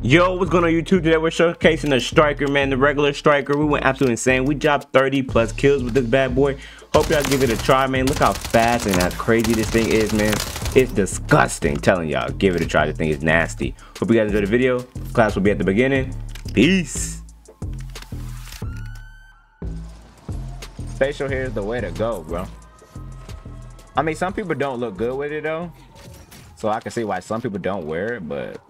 Yo, what's going on YouTube? Today we're showcasing the striker, man, the regular striker. We went absolutely insane. We dropped 30 plus kills with this bad boy. Hope y'all give it a try, man. Look how fast and how crazy this thing is, man. It's disgusting. Telling y'all, give it a try. This thing is nasty. Hope you guys enjoyed the video. Class will be at the beginning. Peace. Facial hair is the way to go, bro. I mean, some people don't look good with it, though. So I can see why some people don't wear it, but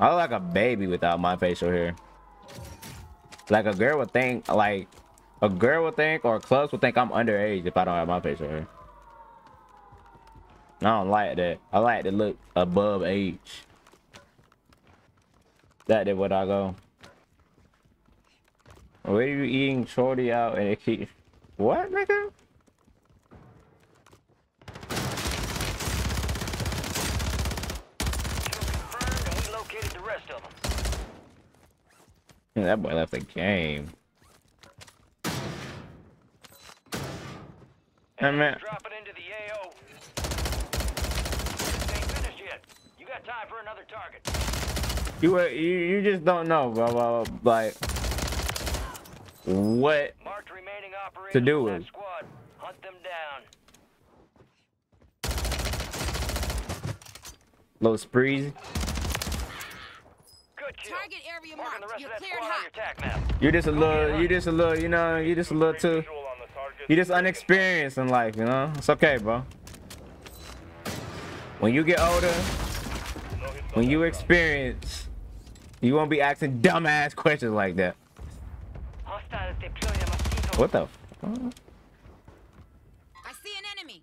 I look like a baby without my facial hair. Like a girl would think, like, a girl would think, or clubs would think I'm underage if I don't have my facial hair. I don't like that. I like to look above age. That is what I go. Where are you eating shorty out and it keeps... What, nigga? That boy left the game. Hey, man. Drop it into the AO. Ain't finished yet. You got time for another target. You uh, you you just don't know, bro. bro, bro, Like what remaining To do with. squad. Hunt them down. little? Good kill. Target area Marking the marked. You're cleared hot. your tac map. You just a little, you're just a little, you know, you're just a little too, you just unexperienced in life, you know. It's okay, bro. When you get older, when you experience, you won't be asking dumbass questions like that. Hostiles deploying a mosquito. What the? F I see an enemy.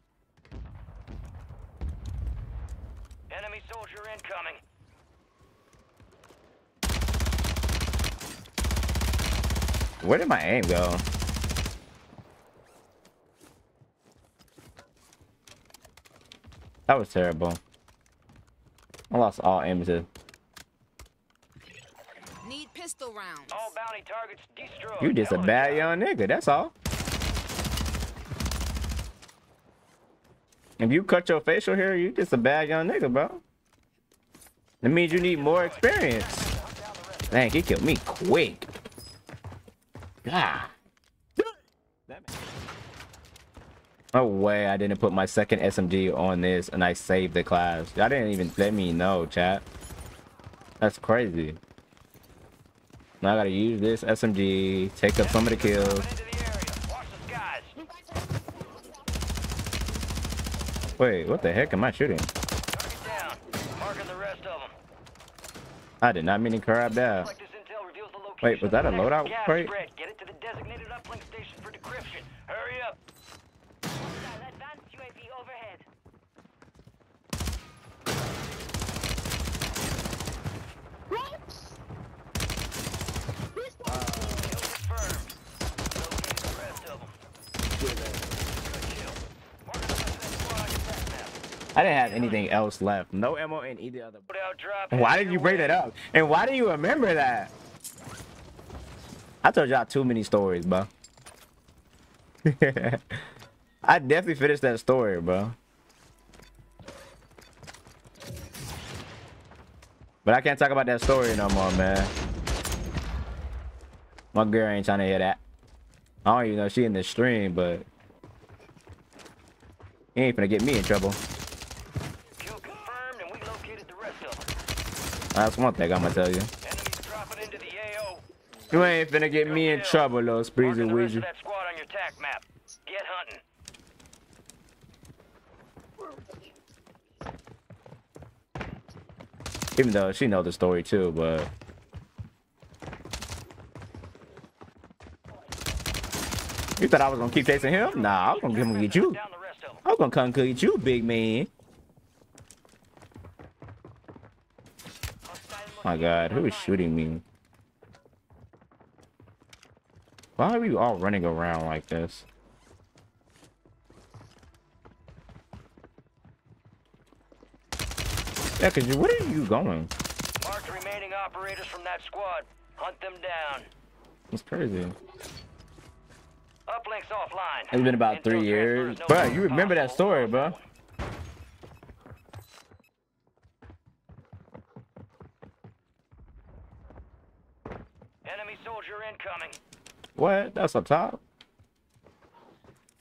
Enemy soldier incoming. Where did my aim go? That was terrible. I lost all aim to. Need pistol rounds. All bounty targets destroyed. You just a bad young nigga, that's all. If you cut your facial hair, you just a bad young nigga, bro. That means you need more experience. Dang, he killed me quick. God. No way I didn't put my second SMG on this and I saved the class. Y'all didn't even let me know, chat. That's crazy. Now I gotta use this SMG, take up some of the kills. Dropping into the area. Watch the skies. Wait, what the heck am I shooting? Target down. Marking the rest of them. I did not mean to grab that. Like this intel reveals the location Wait, was that a loadout gas crate? Spread. Get it to the designated uplink station for decryption. Hurry up. Advanced UAV overhead. Confirmed. Located the rest of them. Good kill. Marking the rest of that squad on your tac map. I didn't have anything else left. No ammo in either other. Loadout. Why did you your bring way. that up? And why do you remember that? I told y'all too many stories, bro. I definitely finished that story, bro. But I can't talk about that story no more, man. My girl ain't trying to hear that. I don't even know she in the stream, but he ain't gonna get me in trouble. Kill confirmed, and we the rest of. That's one thing I'm gonna tell you. Enemies dropping into the AO. You ain't finna get me in trouble, little Spreezy Marking the Weezy. that squad on your tac map. Get hunting. Even though she know the story too, but you thought I was gonna keep chasing him? Nah, I'm gonna come get you. Down the rest of them. I'm gonna come get you, big man. My God, who is shooting me? Why are we all running around like this? Yeah, cause you, where are you going? Marked remaining operators from that squad. Hunt them down. It's crazy. Uplinks offline. It's been about Intel three years. is no Bro, you remember that story, bro. Enemy soldier incoming. What? That's up top.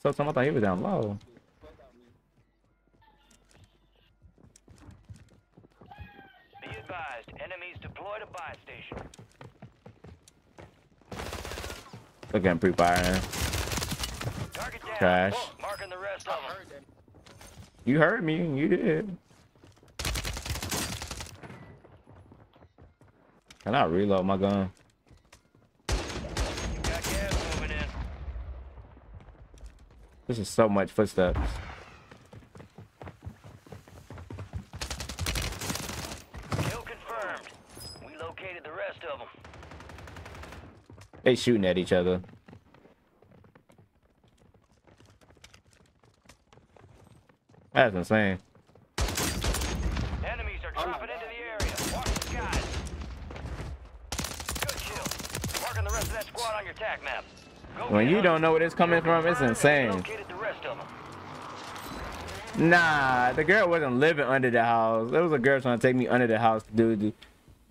So I thought he was down low. Be advised, enemies deployed a buy station. Look at him pre-firing. Target. Trash. Oh, marking the rest of them. You heard me. You did. Can I reload my gun? You got gas moving in. This is so much footsteps. Kill confirmed. We located the rest of them. They shooting at each other. That's insane. Enemies are dropping into the area. Watch the skies. Good kill. Marking the rest of that squad on your map. When you don't know where it's coming from, it's insane. Nah, the girl wasn't living under the house. There was a girl trying to take me under the house to do do,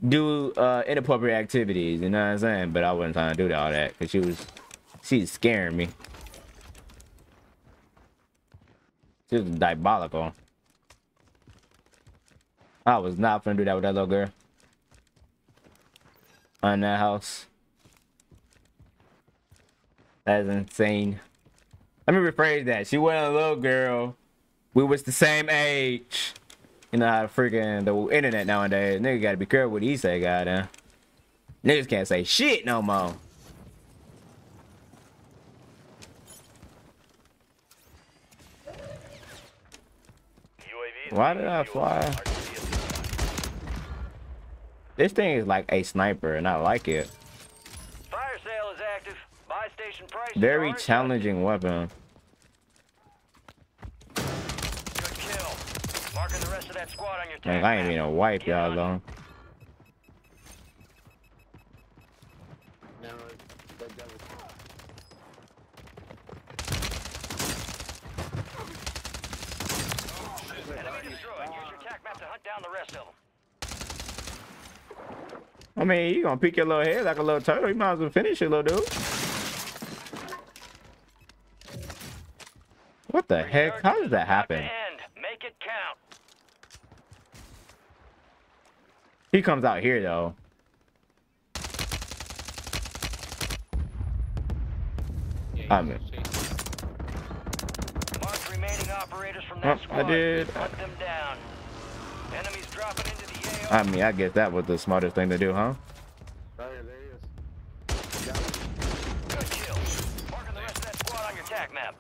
do uh, inappropriate activities. You know what I'm saying? But I wasn't trying to do all that because she was she's scaring me. She was diabolical. I was not gonna do that with that little girl. On that house. That's insane. Let me rephrase that. She wasn't a little girl. We was the same age. You know how freaking the internet nowadays. Nigga gotta be careful what he say, goddamn. Niggas can't say shit no more. Why did I fly? This thing is like a sniper, and I like it. Buy station prices Very are challenging weapon. Good kill. Marking the rest of that squad on your Like, tac I ain't map. mean wipe y'all though. No, that devil. Enemy destroyed. Use your tac map to hunt down the rest of them. I mean, you gonna peek your little head like a little turtle. You might as well finish it, little dude. What the heck? How does that happen? End. Make it count. He comes out here though. I mean, um, Mark remaining operators from Oh, that I did. Hunt them down. Enemies dropping into the AO. I mean, I guess that was the smartest thing to do, huh? Right here, there he is. Good kill. Marking the rest of that squad on your tac map.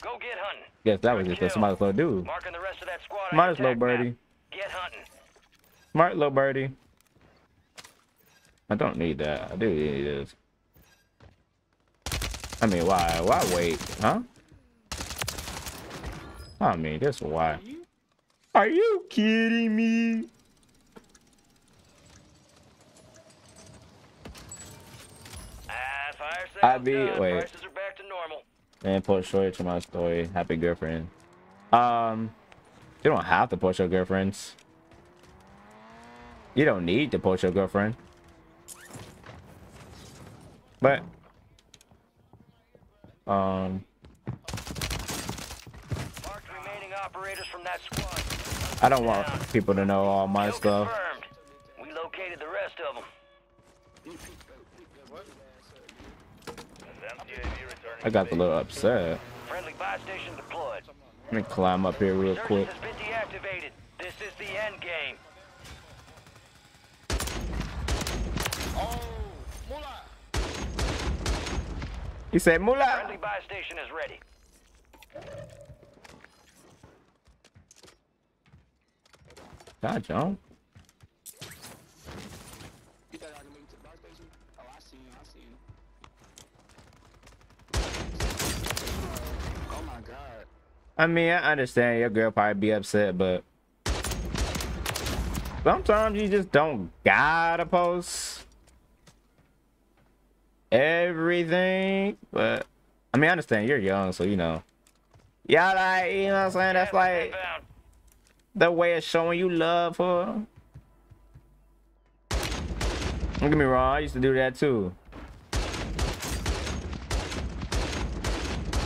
Go get hunting. Guess that was just a smart little dude. Marking the rest of that squad on little birdie. Get hunting. Smart little birdie. I don't need that. I do need this. I mean, why? Why wait? Huh? I mean, this why. Are you kidding me? Ah, I be- wait. Prices are back to normal. And post story to my story. Happy girlfriend. Um, you don't have to post your girlfriends. You don't need to post your girlfriend. But, um, Marked remaining operators from that squad. I don't want people to know all my stuff. I got a little upset. Friendly buy station deployed. Let me climb up here real quick. Has been deactivated. This is the end game. He said, Mula. Friendly buy station is ready. God, John. I mean, I understand your girl probably be upset, but sometimes you just don't gotta post everything. But I mean, I understand you're young, so you know. Y'all like, you know what I'm saying? That's like the way of showing you love for. Don't get me wrong, I used to do that too.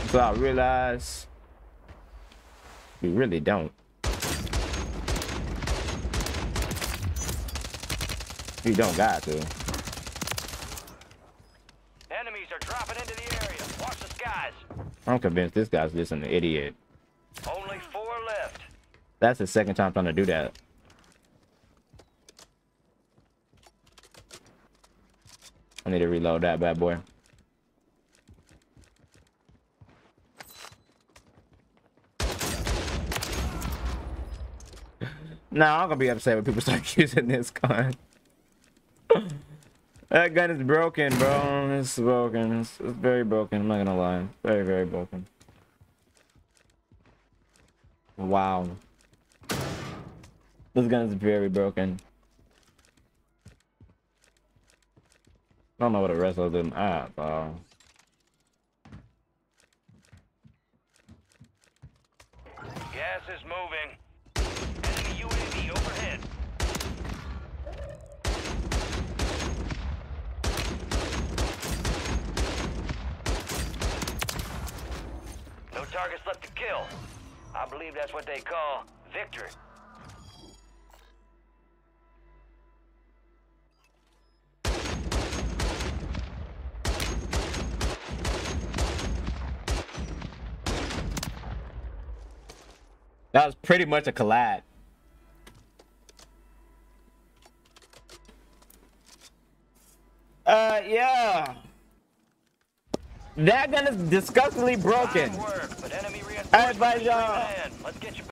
So I realized we really don't. You don't got to. Enemies are dropping into the area. Watch the skies. I'm convinced this guy's just an idiot. Only four left. That's the second time trying to do that. I need to reload that bad boy. Nah, I'm gonna be upset when people start using this gun. that gun is broken, bro. It's broken. It's, it's very broken. I'm not gonna lie. Very, very broken. Wow. This gun is very broken. I don't know what the rest of them are, though. Gas is moving. Enemy UAV overhead. No targets left to kill. I believe that's what they call victory. That was pretty much a collab. Uh, yeah. That gun is disgustingly broken. Fine work, but enemy I advise y'all-